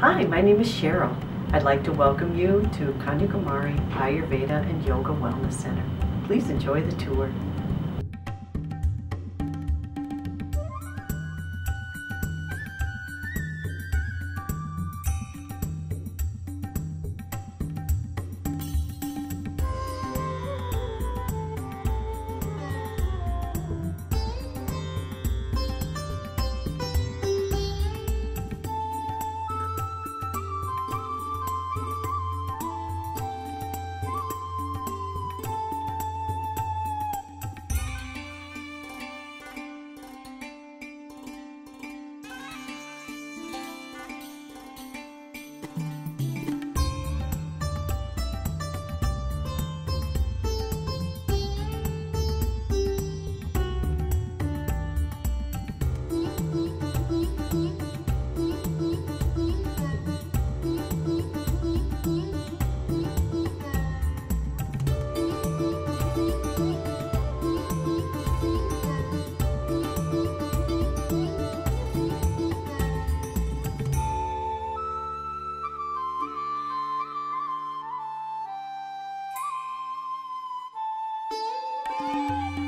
Hi, my name is Cheryl. I'd like to welcome you to Kanyakumari Ayurveda and Yoga Wellness Center. Please enjoy the tour. Música